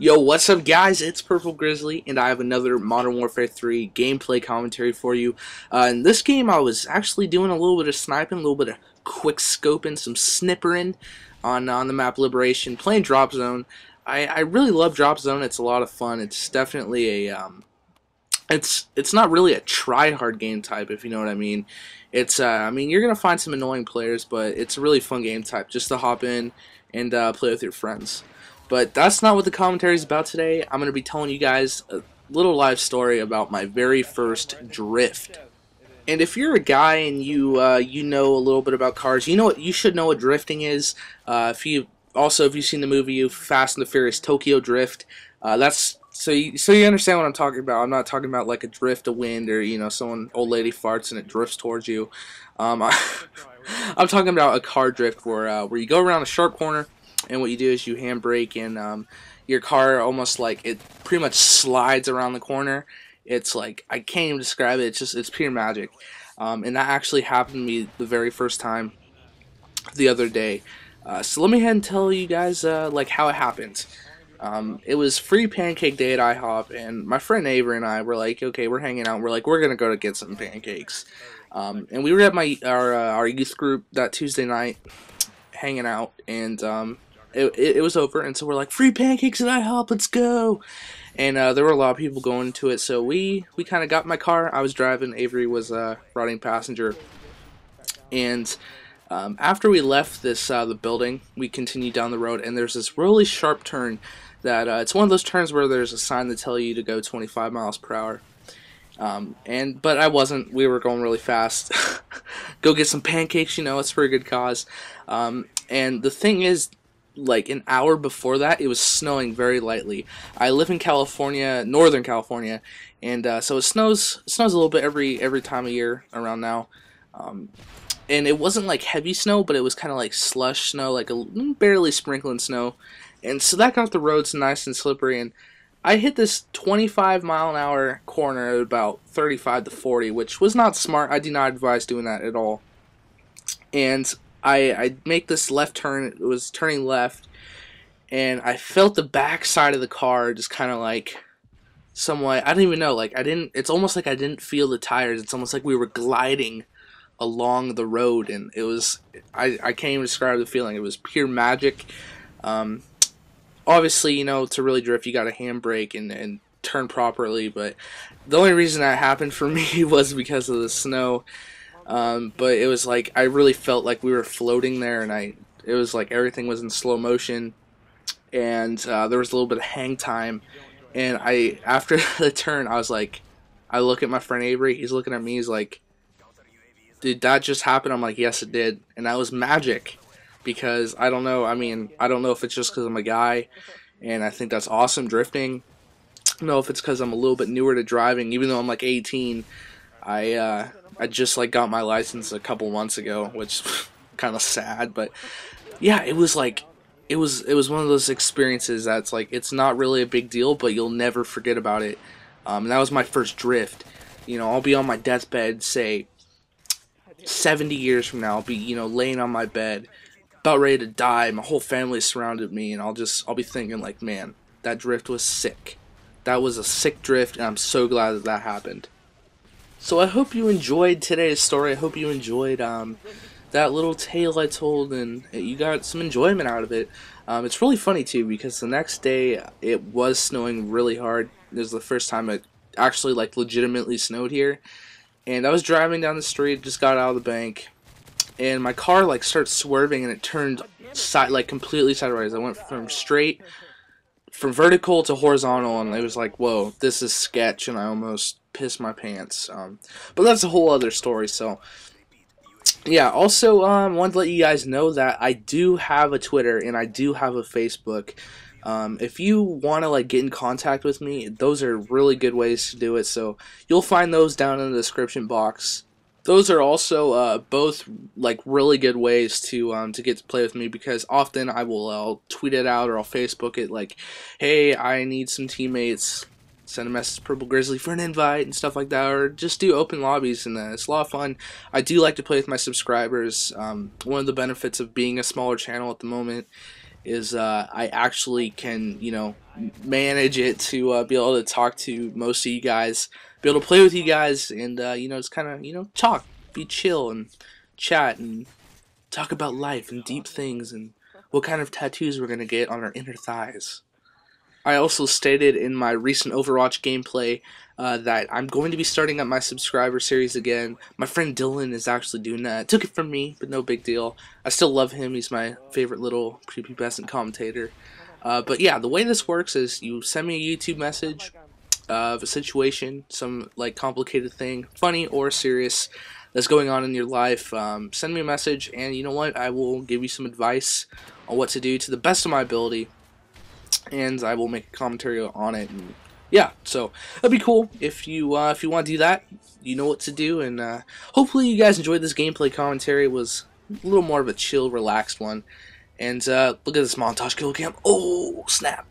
Yo, what's up, guys? It's Purple Grizzly, and I have another Modern Warfare 3 gameplay commentary for you. Uh, in this game, I was actually doing a little bit of sniping, a little bit of quick scoping, some snippering on on the map Liberation, playing Drop Zone. I, I really love Drop Zone. It's a lot of fun. It's definitely a um, it's it's not really a try hard game type, if you know what I mean. It's uh, I mean you're gonna find some annoying players, but it's a really fun game type just to hop in and uh, play with your friends. But that's not what the commentary is about today. I'm going to be telling you guys a little live story about my very first drift. And if you're a guy and you uh, you know a little bit about cars, you know what you should know what drifting is. Uh, if you also if you've seen the movie Fast and the Furious Tokyo Drift, uh, that's so you so you understand what I'm talking about. I'm not talking about like a drift of wind or you know someone old lady farts and it drifts towards you. Um, I, am talking about a car drift where uh, where you go around a sharp corner and what you do is you handbrake and um, your car almost like it pretty much slides around the corner. It's like I can't even describe it. It's just it's pure magic. Um, and that actually happened to me the very first time the other day. Uh, so let me ahead and tell you guys uh, like how it happened. Um, it was free pancake day at IHOP, and my friend Avery and I were like, okay, we're hanging out. We're like, we're gonna go to get some pancakes, um, and we were at my our uh, our youth group that Tuesday night, hanging out, and um, it, it, was over, and so we're like, free pancakes at IHOP, let's go. And uh, there were a lot of people going to it, so we we kind of got my car. I was driving, Avery was uh, riding passenger, and um, after we left this uh, the building, we continued down the road, and there's this really sharp turn that uh, it's one of those turns where there's a sign to tell you to go 25 miles per hour. Um, and but I wasn't. We were going really fast. go get some pancakes, you know. It's for a good cause. Um, and the thing is, like an hour before that, it was snowing very lightly. I live in California, Northern California, and uh, so it snows it snows a little bit every every time of year around now. Um, and it wasn't like heavy snow, but it was kind of like slush snow, like a barely sprinkling snow. And so that got the roads nice and slippery. And I hit this 25 mile an hour corner at about 35 to 40, which was not smart. I do not advise doing that at all. And I I make this left turn. It was turning left, and I felt the back side of the car just kind of like somewhat. I don't even know. Like I didn't. It's almost like I didn't feel the tires. It's almost like we were gliding along the road, and it was. I I can't even describe the feeling. It was pure magic. Um, obviously, you know, to really drift, you got a handbrake and and turn properly. But the only reason that happened for me was because of the snow. Um, but it was like I really felt like we were floating there, and I it was like everything was in slow motion, and uh, there was a little bit of hang time. And I after the turn, I was like, I look at my friend Avery. He's looking at me. He's like, "Did that just happen?" I'm like, "Yes, it did," and that was magic. Because I don't know. I mean, I don't know if it's just because I'm a guy, and I think that's awesome drifting. I don't know if it's because I'm a little bit newer to driving, even though I'm like 18. I uh, I just like got my license a couple months ago, which kind of sad, but yeah, it was like it was it was one of those experiences that's like it's not really a big deal, but you'll never forget about it. Um, and that was my first drift. You know, I'll be on my deathbed, say 70 years from now, I'll be you know laying on my bed, about ready to die. My whole family surrounded me, and I'll just I'll be thinking like, man, that drift was sick. That was a sick drift, and I'm so glad that that happened. So I hope you enjoyed today's story. I hope you enjoyed um, that little tale I told, and you got some enjoyment out of it. Um, it's really funny too because the next day it was snowing really hard. This was the first time it actually like legitimately snowed here, and I was driving down the street, just got out of the bank, and my car like starts swerving and it turned side like completely sideways. I went from straight from vertical to horizontal, and it was like, whoa, this is sketch, and I almost pissed my pants. Um, but that's a whole other story. So yeah. Also, um, wanted to let you guys know that I do have a Twitter and I do have a Facebook. Um, if you want to like get in contact with me, those are really good ways to do it. So you'll find those down in the description box. Those are also uh, both like really good ways to um, to get to play with me because often I will I'll tweet it out or I'll Facebook it like, hey, I need some teammates send a message to Purple Grizzly for an invite and stuff like that, or just do open lobbies, and it's a lot of fun. I do like to play with my subscribers. Um, one of the benefits of being a smaller channel at the moment is uh, I actually can, you know, manage it to uh, be able to talk to most of you guys, be able to play with you guys, and uh, you know, just kind of, you know, talk, be chill, and chat, and talk about life and deep things, and what kind of tattoos we're gonna get on our inner thighs. I also stated in my recent Overwatch gameplay uh, that I'm going to be starting up my subscriber series again. My friend Dylan is actually doing that. Took it from me, but no big deal. I still love him. He's my favorite little prepubescent commentator. Uh, but yeah, the way this works is you send me a YouTube message of a situation, some like complicated thing, funny or serious, that's going on in your life. Um, send me a message, and you know what? I will give you some advice on what to do to the best of my ability, and I will make a commentary on it. And yeah, so that'd be cool if you uh, if you want to do that. You know what to do, and uh, hopefully you guys enjoyed this gameplay commentary. It was a little more of a chill, relaxed one. And uh, look at this montage kill cam. Oh snap!